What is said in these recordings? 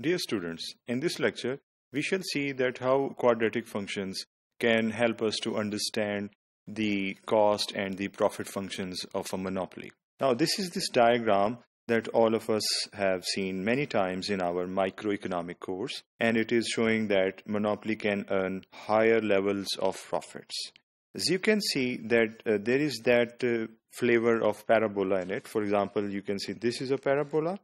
Dear students, in this lecture, we shall see that how quadratic functions can help us to understand the cost and the profit functions of a monopoly. Now, this is this diagram that all of us have seen many times in our microeconomic course, and it is showing that monopoly can earn higher levels of profits. As you can see that uh, there is that uh, flavor of parabola in it. For example, you can see this is a parabola,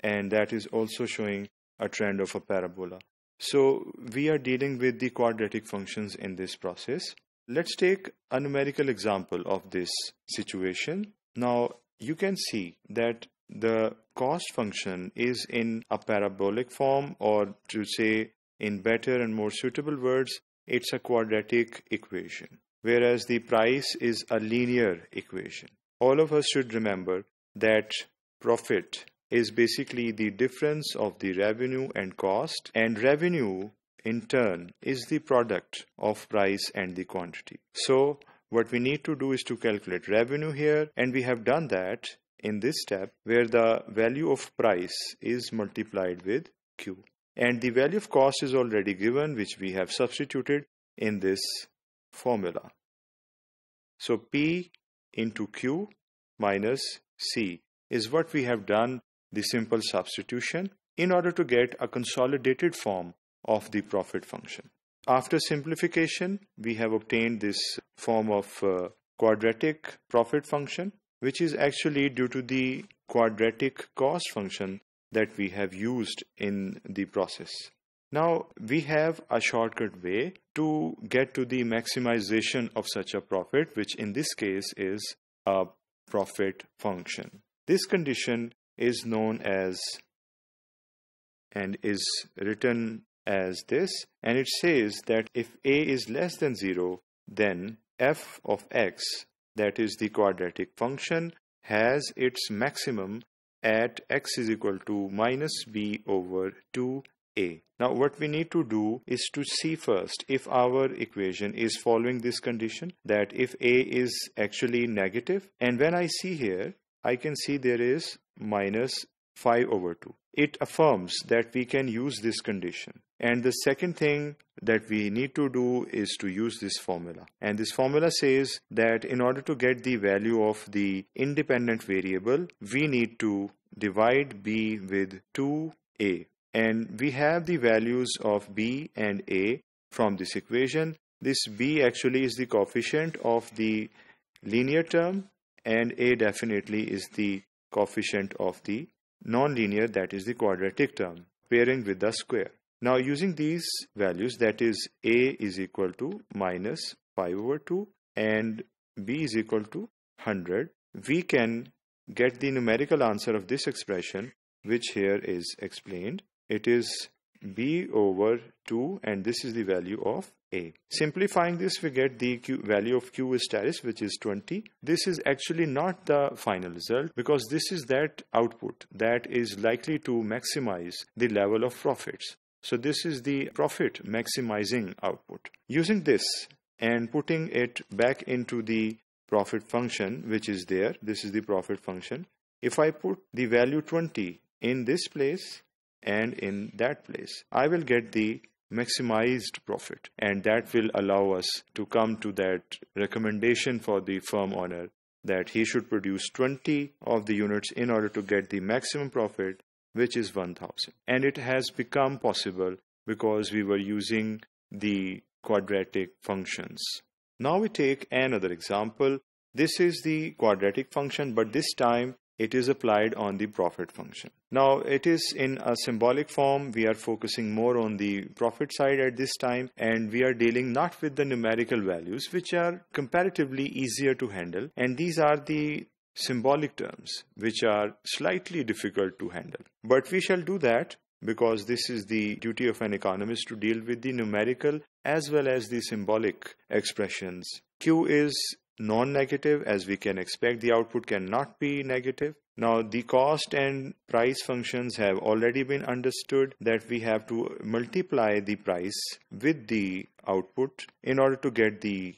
and that is also showing a trend of a parabola. So we are dealing with the quadratic functions in this process. Let's take a numerical example of this situation. Now you can see that the cost function is in a parabolic form or to say in better and more suitable words, it's a quadratic equation, whereas the price is a linear equation. All of us should remember that profit is basically the difference of the revenue and cost and revenue in turn is the product of price and the quantity. So what we need to do is to calculate revenue here and we have done that in this step where the value of price is multiplied with Q. And the value of cost is already given which we have substituted in this formula. So P into Q minus C is what we have done the simple substitution in order to get a consolidated form of the profit function. After simplification, we have obtained this form of uh, quadratic profit function, which is actually due to the quadratic cost function that we have used in the process. Now, we have a shortcut way to get to the maximization of such a profit, which in this case is a profit function. This condition is known as and is written as this and it says that if a is less than 0 then f of x that is the quadratic function has its maximum at x is equal to minus b over 2a. Now what we need to do is to see first if our equation is following this condition that if a is actually negative and when I see here I can see there is minus 5 over 2. It affirms that we can use this condition. And the second thing that we need to do is to use this formula. And this formula says that in order to get the value of the independent variable, we need to divide b with 2a. And we have the values of b and a from this equation. This b actually is the coefficient of the linear term and a definitely is the coefficient of the nonlinear that is the quadratic term pairing with the square. Now using these values that is a is equal to minus 5 over 2 and b is equal to 100 we can get the numerical answer of this expression which here is explained. It is b over 2 and this is the value of a. Simplifying this, we get the Q value of Q status, which is 20. This is actually not the final result because this is that output that is likely to maximize the level of profits. So this is the profit maximizing output. Using this and putting it back into the profit function, which is there, this is the profit function. If I put the value 20 in this place and in that place, I will get the maximized profit and that will allow us to come to that recommendation for the firm owner that he should produce 20 of the units in order to get the maximum profit which is 1000 and it has become possible because we were using the quadratic functions. Now we take another example. This is the quadratic function but this time it is applied on the profit function. Now it is in a symbolic form. We are focusing more on the profit side at this time and we are dealing not with the numerical values which are comparatively easier to handle and these are the symbolic terms which are slightly difficult to handle. But we shall do that because this is the duty of an economist to deal with the numerical as well as the symbolic expressions. Q is non-negative as we can expect. The output cannot be negative. Now the cost and price functions have already been understood that we have to multiply the price with the output in order to get the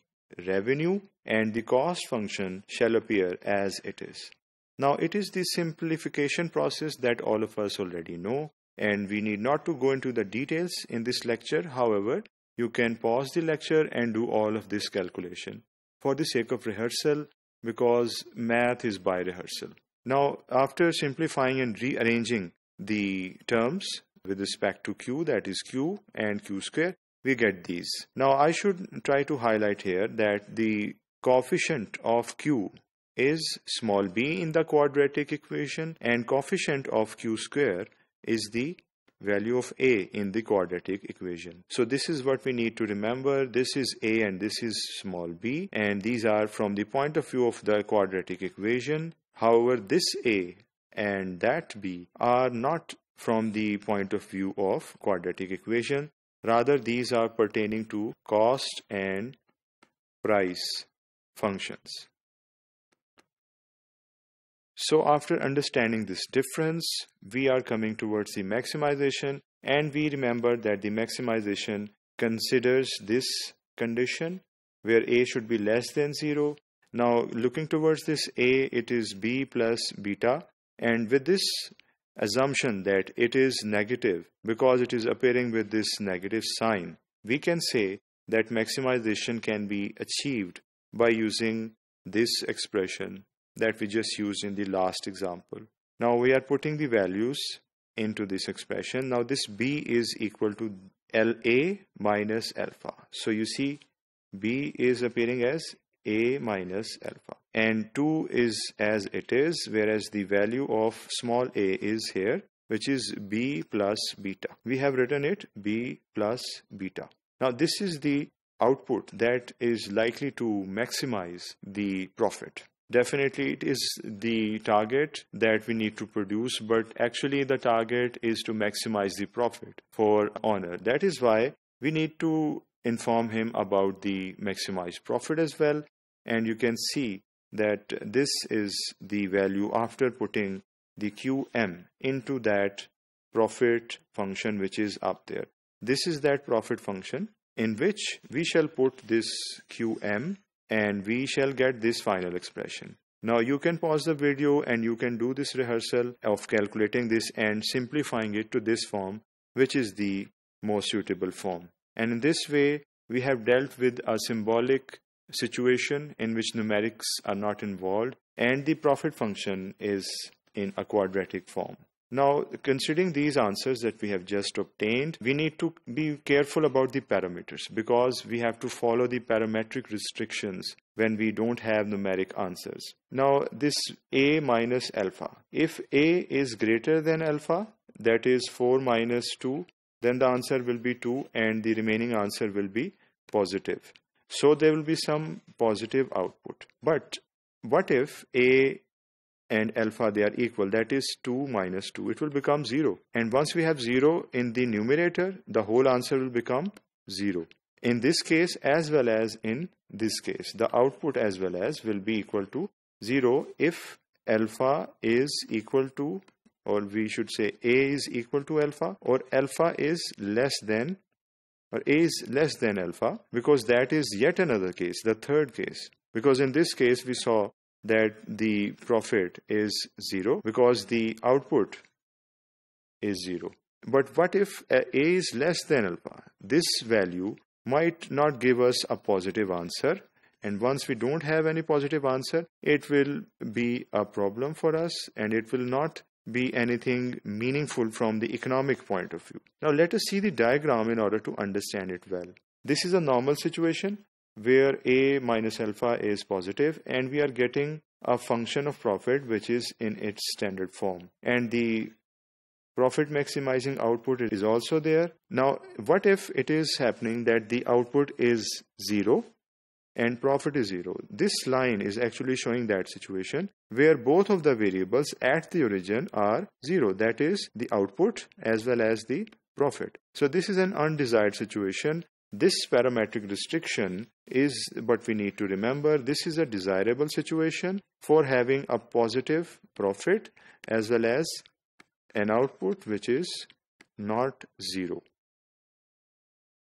revenue and the cost function shall appear as it is. Now it is the simplification process that all of us already know and we need not to go into the details in this lecture. However, you can pause the lecture and do all of this calculation for the sake of rehearsal because math is by rehearsal. Now, after simplifying and rearranging the terms with respect to q, that is q and q square, we get these. Now, I should try to highlight here that the coefficient of q is small b in the quadratic equation and coefficient of q square is the value of a in the quadratic equation. So this is what we need to remember. This is a and this is small b and these are from the point of view of the quadratic equation. However, this a and that b are not from the point of view of quadratic equation. Rather, these are pertaining to cost and price functions. So after understanding this difference, we are coming towards the maximization and we remember that the maximization considers this condition where a should be less than 0. Now looking towards this a, it is b plus beta and with this assumption that it is negative because it is appearing with this negative sign, we can say that maximization can be achieved by using this expression that we just used in the last example. Now we are putting the values into this expression. Now this b is equal to LA minus alpha. So you see b is appearing as a minus alpha and 2 is as it is whereas the value of small a is here which is b plus beta. We have written it b plus beta. Now this is the output that is likely to maximize the profit definitely it is the target that we need to produce but actually the target is to maximize the profit for owner. That is why we need to inform him about the maximized profit as well. And you can see that this is the value after putting the qm into that profit function which is up there. This is that profit function in which we shall put this qm and we shall get this final expression. Now you can pause the video and you can do this rehearsal of calculating this and simplifying it to this form which is the most suitable form. And in this way we have dealt with a symbolic situation in which numerics are not involved and the profit function is in a quadratic form. Now, considering these answers that we have just obtained, we need to be careful about the parameters because we have to follow the parametric restrictions when we don't have numeric answers. Now, this a minus alpha. If a is greater than alpha, that is 4 minus 2, then the answer will be 2 and the remaining answer will be positive. So there will be some positive output. But what if a and alpha they are equal. That is 2 minus 2 it will become 0 and once we have 0 in the numerator the whole answer will become 0 in this case as well as in this case the output as well as will be equal to 0 if alpha is equal to or we should say a is equal to alpha or alpha is less than or a is less than alpha because that is yet another case the third case. Because in this case we saw that the profit is zero because the output is zero. But what if a is less than alpha? This value might not give us a positive answer and once we don't have any positive answer it will be a problem for us and it will not be anything meaningful from the economic point of view. Now let us see the diagram in order to understand it well. This is a normal situation where a minus alpha is positive and we are getting a function of profit which is in its standard form. And the profit maximizing output is also there. Now what if it is happening that the output is zero and profit is zero? This line is actually showing that situation where both of the variables at the origin are zero. That is the output as well as the profit. So this is an undesired situation this parametric restriction is what we need to remember. This is a desirable situation for having a positive profit as well as an output which is not zero.